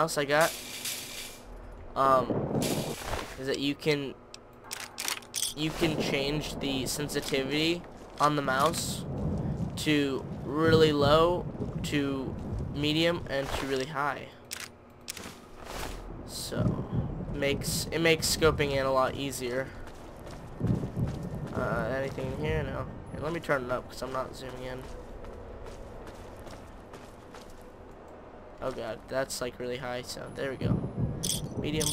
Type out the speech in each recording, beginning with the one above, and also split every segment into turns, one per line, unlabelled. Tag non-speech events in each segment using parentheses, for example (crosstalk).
I got um, is that you can you can change the sensitivity on the mouse to really low to medium and to really high. So makes it makes scoping in a lot easier. Uh, anything in here? No. Here, let me turn it up because I'm not zooming in oh god that's like really high sound. There we go. Medium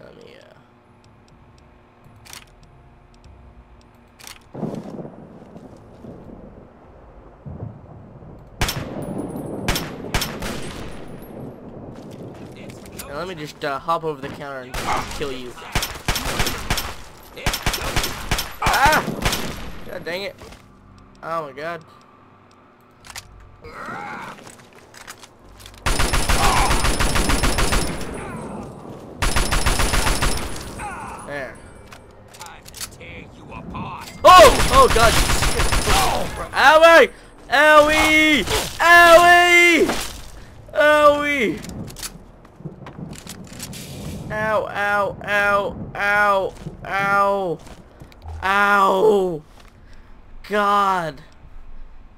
let me uh Now let me just uh, hop over the counter and kill you. Ah! God dang it. Oh my god. There. Oh! Oh god. Owie! Owie! Owie! Owie! Ow, ow, ow, ow, ow, ow. God.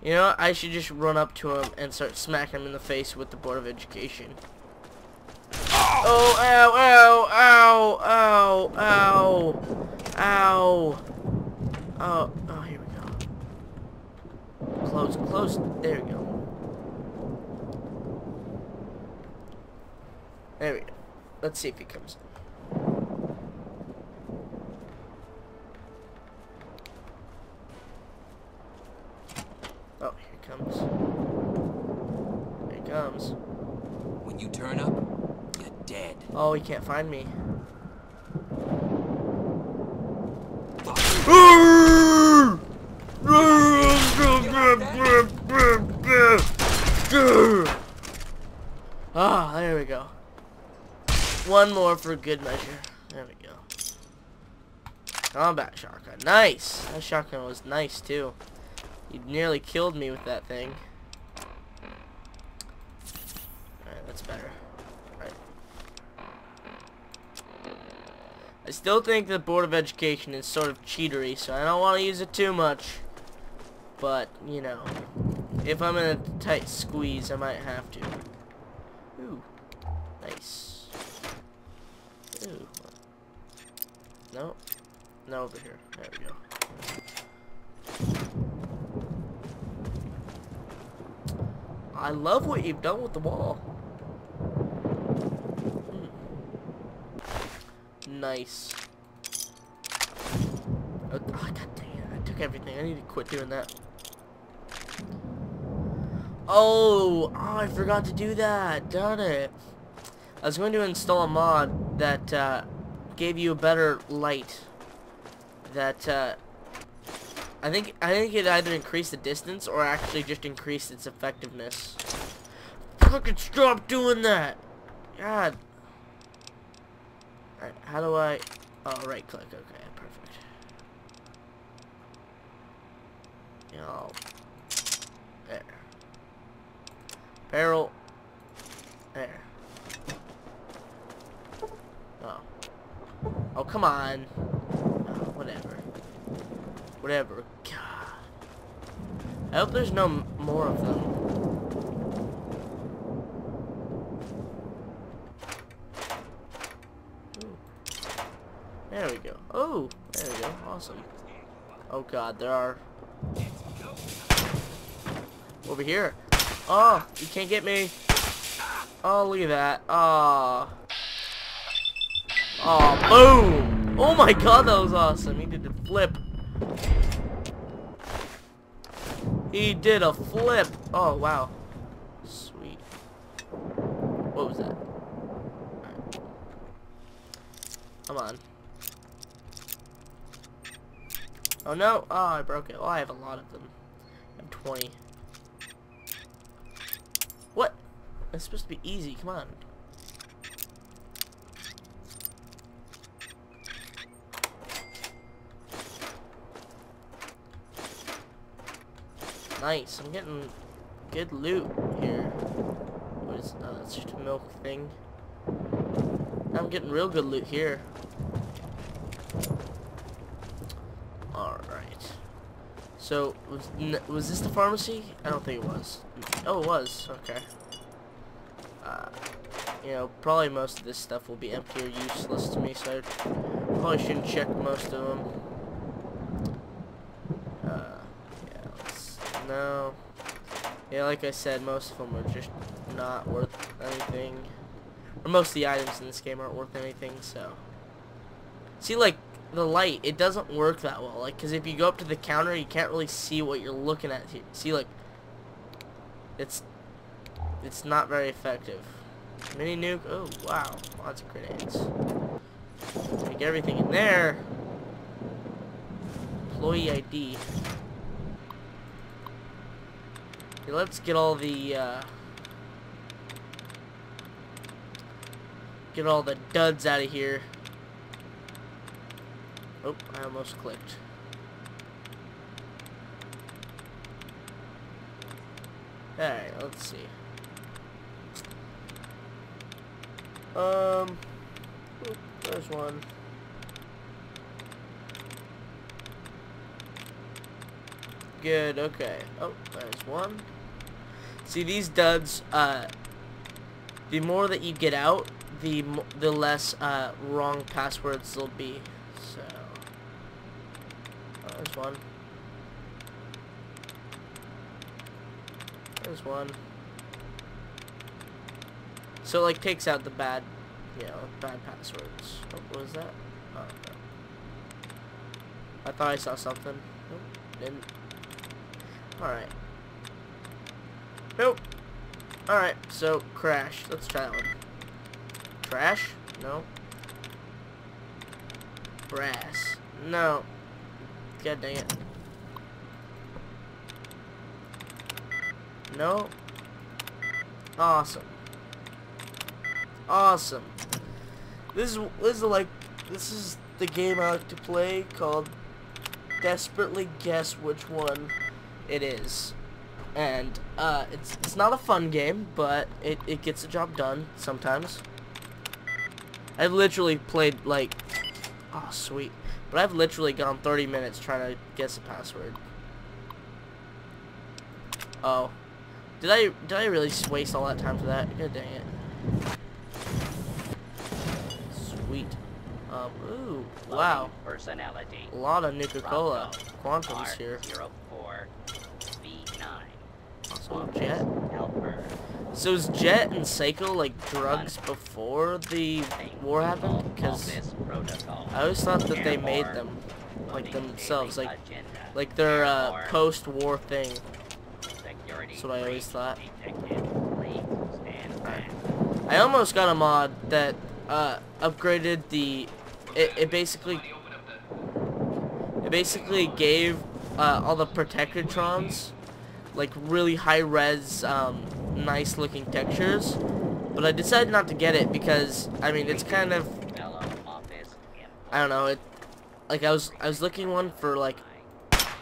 You know? I should just run up to him and start smacking him in the face with the Board of Education. Oh, ow, ow, ow, ow, ow, ow. Oh, oh, here we go. Close, close. There we go. There we go. Let's see if he comes in. Oh, here he comes. Here he comes.
When you turn up, you're dead.
Oh, he can't find me. Ah, there we go. One more for good measure. There we go. Combat shotgun. Nice! That shotgun was nice too. You nearly killed me with that thing. Alright, that's better. Alright. I still think the Board of Education is sort of cheatery, so I don't want to use it too much. But, you know, if I'm in a tight squeeze, I might have to. Ooh, nice. Ooh. No. No, over here. There we go. I love what you've done with the wall. Hmm. Nice. Oh, God dang it. I took everything. I need to quit doing that. Oh, oh, I forgot to do that. Darn it. I was going to install a mod that uh, gave you a better light. That uh, I think I think it either increased the distance or actually just increased its effectiveness. Fucking stop doing that! God. Alright, how do I? Oh, right click. Okay, perfect. Oh, there. Barrel. There. Oh. Oh, come on. Oh, whatever. Whatever. God. I hope there's no more of them. Ooh. There we go. Oh, there we go. Awesome. Oh god, there are... Over here. Oh, you can't get me. Oh, look at that. Oh. Oh, boom! Oh my god, that was awesome. He did a flip. He did a flip. Oh, wow. Sweet. What was that? Come on. Oh no! Oh, I broke it. Oh, I have a lot of them. I have 20. What? It's supposed to be easy. Come on. Nice. I'm getting good loot here. What is oh, that's just a milk thing. I'm getting real good loot here. Alright. So, was, was this the pharmacy? I don't think it was. Oh, it was. Okay. Uh, you know, probably most of this stuff will be empty or useless to me, so I probably shouldn't check most of them. Uh, yeah, let's, no. Yeah, like I said, most of them are just not worth anything. Or most of the items in this game aren't worth anything, so. See, like, the light, it doesn't work that well. Like, because if you go up to the counter, you can't really see what you're looking at here. See, like, it's, it's not very effective. Mini nuke, oh, wow, lots of grenades. Take everything in there. Employee ID. Okay, let's get all the, uh, get all the duds out of here. Oh, I almost clicked. Alright, let's see. Um, there's one. Good, okay. Oh, there's one. See, these duds, uh, the more that you get out, the the less uh, wrong passwords there'll be. So, oh, there's one. There's one. So, like, takes out the bad, you know, bad passwords. Oh, what was that? Oh, no. I thought I saw something. Nope, didn't. Alright. Nope. Alright, so, crash. Let's try that one. Trash? No. Brass. No. God dang it. No. Awesome. Awesome. This is this is like this is the game I like to play called Desperately Guess Which One It Is. And uh, it's it's not a fun game, but it, it gets the job done sometimes. I've literally played like oh sweet. But I've literally gone 30 minutes trying to guess a password. Oh. Did I did I really waste all that time for that? God dang it. Sweet. Um, ooh, wow.
Personality.
A lot of Nuka-Cola. Quantum's here.
04 V9.
Also, Jet. So is Jet and Psycho like drugs before the war happened? Because I always thought that they made them like themselves, like like their uh, post-war thing. That's what I always thought. I almost got a mod that uh, upgraded the. It, it basically. It basically gave uh, all the Protectortrons like really high res, um, nice looking textures. But I decided not to get it because I mean it's kind of I don't know it like I was I was looking one for like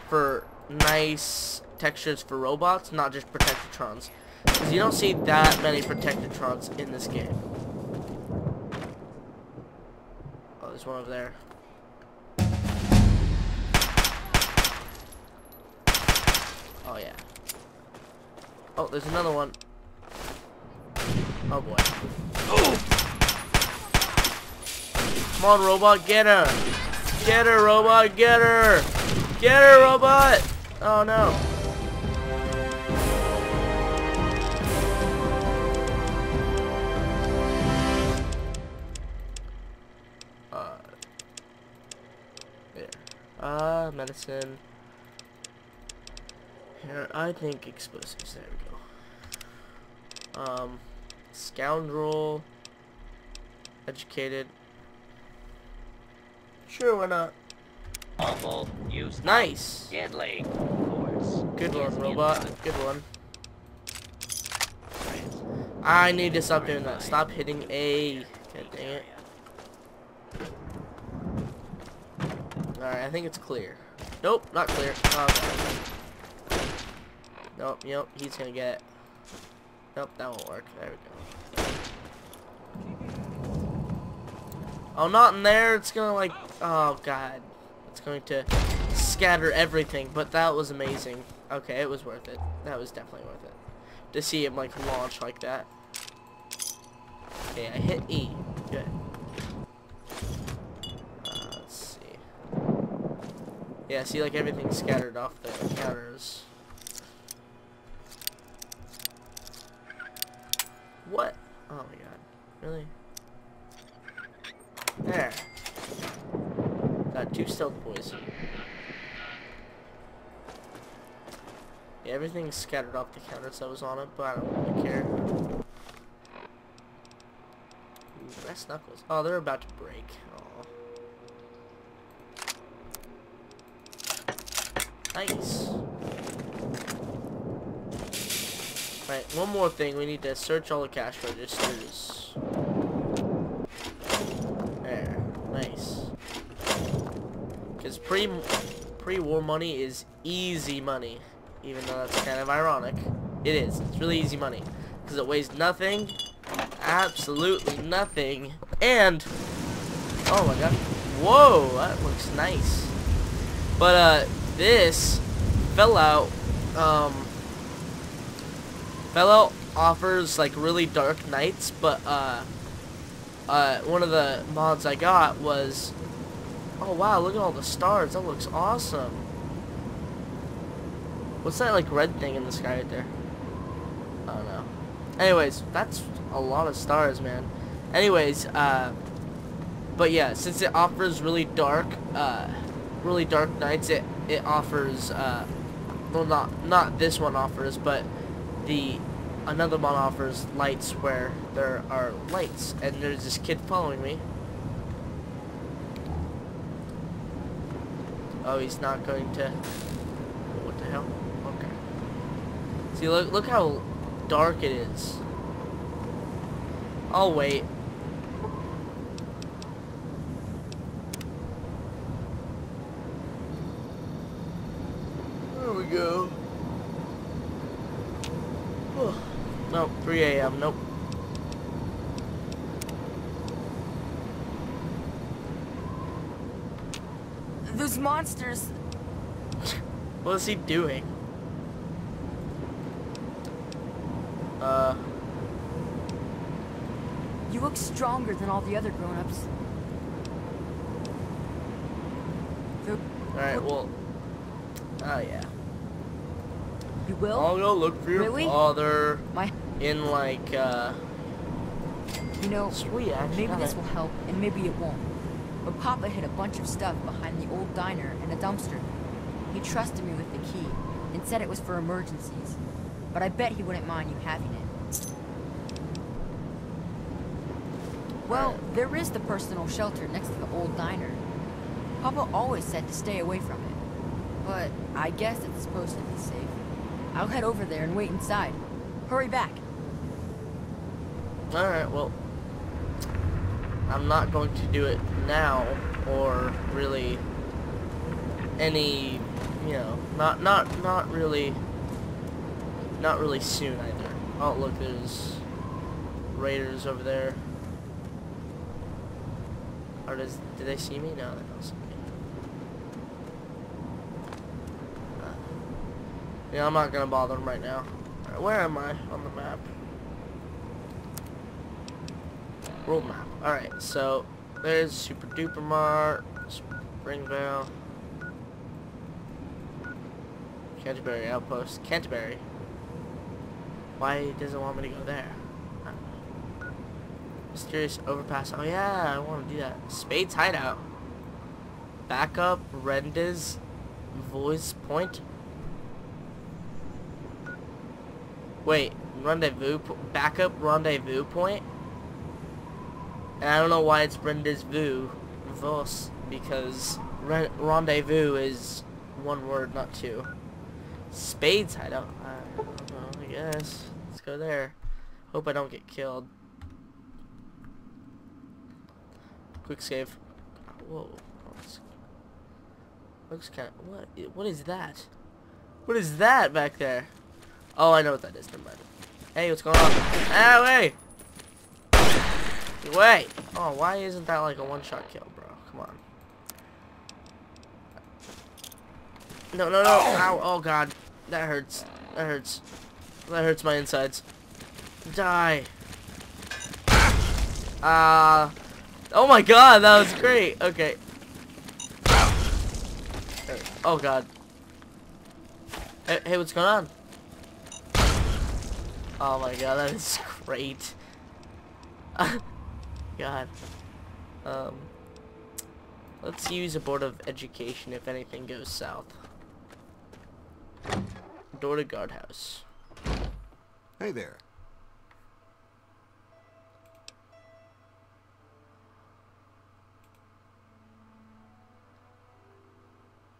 for nice textures for robots, not just Protectortrons. Because you don't see that many Protectortrons in this game. Oh, there's one over there. Oh, yeah. Oh, there's another one. Oh, boy. Come on, robot, get her! Get her, robot, get her! Get her, robot! Oh, no. Ah, uh, medicine. Here, I think explosives. There we go. Um, scoundrel. Educated. Sure, why not?
Awful. Use
nice.
Deadly.
Good one, robot. Good one. I need to stop doing that. Stop hitting A. God dang it. Alright, I think it's clear. Nope, not clear. Oh, Nope, nope, he's gonna get it. Nope, that won't work. There we go. Oh, not in there. It's gonna like, oh god. It's going to scatter everything, but that was amazing. Okay, it was worth it. That was definitely worth it. To see him like launch like that. Okay, I hit E. Good. Uh, let's see. Yeah, see like everything scattered off the counters. What? Oh my god. Really? There. Got two stealth boys. Yeah, everything's scattered off the counters that was on it, but I don't really care. Ooh, brass knuckles. Oh, they're about to break. Aw. Nice. Right, one more thing. We need to search all the cash registers. There. Nice. Because pre, pre-war money is easy money. Even though that's kind of ironic. It is. It's really easy money. Because it weighs nothing. Absolutely nothing. And, oh my god. Whoa, that looks nice. But, uh, this Fallout, um, Fallout offers, like, really dark nights, but, uh, uh, one of the mods I got was, oh wow, look at all the stars, that looks awesome. What's that, like, red thing in the sky right there? I don't know. Anyways, that's a lot of stars, man. Anyways, uh, but yeah, since it offers really dark, uh, really dark nights, it, it offers, uh, well, not, not this one offers, but the, another one offers lights where there are lights, and there's this kid following me. Oh, he's not going to, what the hell? Okay. See, look, look how dark it is. I'll wait. There we go. nope, 3 a.m. Nope.
Those monsters. (laughs)
What is he doing? Uh,
You look stronger than all the other grown-ups.
Alright, well. Oh, yeah.
You will?
I'll go look for your
Really?
father
My,
in, like, uh.
you know,
Sweet, actually.
maybe this will help, and maybe it won't. But Papa hid a bunch of stuff behind the old diner and a dumpster. He trusted me with the key and said it was for emergencies. But I bet he wouldn't mind you having it. Well, there is the personal shelter next to the old diner. Papa always said to stay away from it. But I guess it's supposed to be safe. I'll head over there and wait inside. Hurry back.
Alright, well. I'm not going to do it now, or really any, you know, not, not, not really, not really soon either. Oh, look, there's raiders over there. Or does, did they see me? No, they don't see me. Uh, yeah, I'm not gonna bother them right now. Alright, where am I on the map? World map. Alright, so there's Super Duper Mart, Springvale, Canterbury Outpost, Canterbury. Why does it want me to go there? Mysterious Overpass. Oh yeah, I want to do that. Spades Hideout. Backup, Renda's, Voice Point. Wait, Rendezvous, backup Rendezvous Point? And I don't know why it's Rendezvous, Vos, because re rendezvous is one word, not two. Spades hideout. I uh, guess. Let's go there. Hope I don't get killed. Quick save. Whoa. Looks- kind of, what? What is that? What is that back there? Oh, I know what that is. Never mind. Hey, what's going on? Ah, wait! Wait! Oh, why isn't that like a one-shot kill, bro? Come on. No, no, no! Ow! Oh, God. That hurts. That hurts. That hurts my insides. Die. Ah. Uh, oh my god, that was great. Okay. Oh god. Hey, hey, what's going on? Oh my god, that is great. (laughs) god. Um. Let's use a board of education if anything goes south. Door to guardhouse.
Hey there.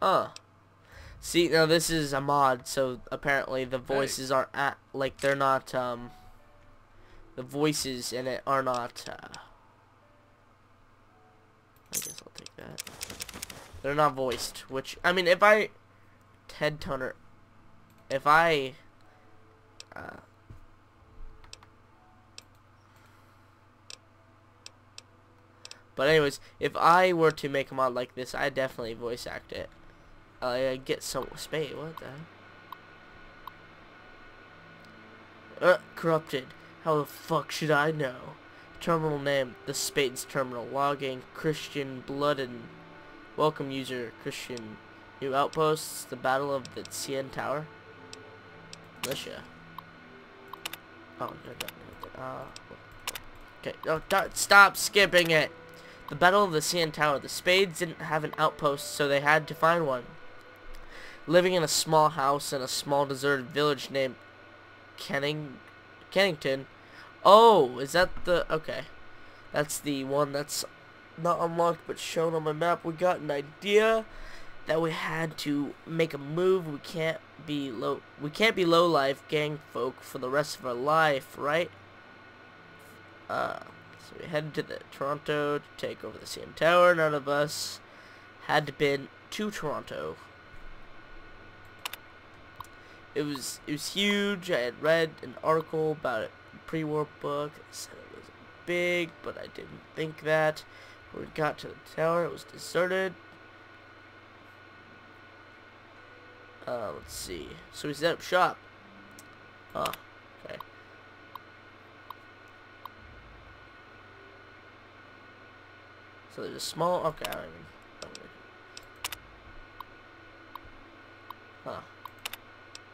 Uh. See, now this is a mod, so apparently the voices aren't at, like, they're not, um, the voices in it are not, uh, I guess I'll take that. They're not voiced, which, I mean, if I, Ted Toner, if I, uh, but anyways, if I were to make a mod like this, I'd definitely voice act it. I uh, get some spade. What the? Uh, corrupted. How the fuck should I know? Terminal name: The Spades Terminal. Logging: Christian Blood and welcome user Christian. New outposts: The Battle of the CN Tower. Militia. Oh no no no. Uh, okay. Oh, stop skipping it. The Battle of the CN Tower. The Spades didn't have an outpost, so they had to find one living in a small house in a small deserted village named Kenning Kennington. Oh, is that the okay? That's the one that's not unlocked but shown on my map. We got an idea that we had to make a move. We can't be low. We can't be low life gang folk for the rest of our life, right? Uh, so we headed to the Toronto to take over the CN Tower. None of us had been to Toronto it was it was huge. I had read an article about it, pre-war book. It said it was big, but I didn't think that. When we got to the tower, it was deserted. Uh, let's see. So we set up shop. Oh, okay. So there's a small. Okay, I don't even. Huh.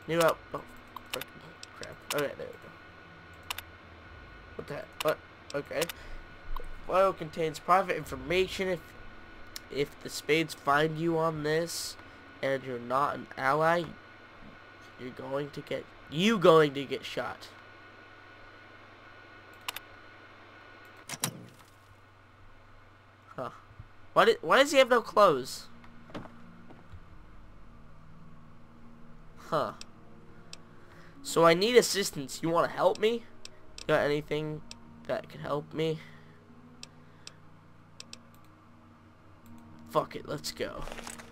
New out. Oh, crap. Okay, there we go. What the heck? What? Okay. File contains private information. If if the spades find you on this and you're not an ally, you're going to get you going to get shot. Huh. Why did why does he have no clothes? Huh. So I need assistance. You want to help me? Got anything that can help me? Fuck it, let's go.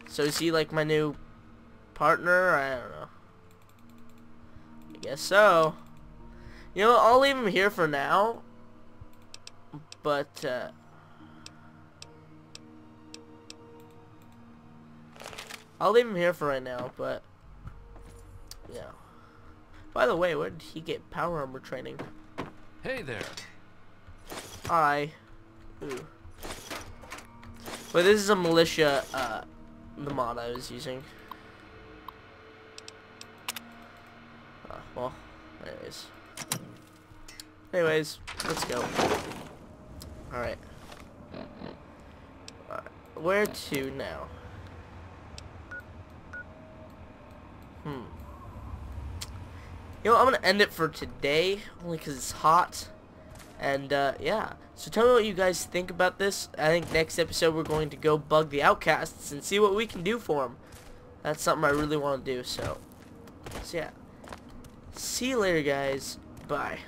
So is he like my new partner? I don't know. I guess so. You know, I'll leave him here for now. But, uh... I'll leave him here for right now, but... Yeah. By the way, where did he get power armor training?
Hey there.
Hi. Ooh. But this is a militia, uh, the mod I was using. Uh, well, anyways. Anyways, let's go. Alright. Right. Where to now? Hmm. You know, I'm going to end it for today, only because it's hot. And, uh, yeah. So tell me what you guys think about this. I think next episode we're going to go bug the outcasts and see what we can do for them. That's something I really want to do, so. So, yeah. See you later, guys. Bye.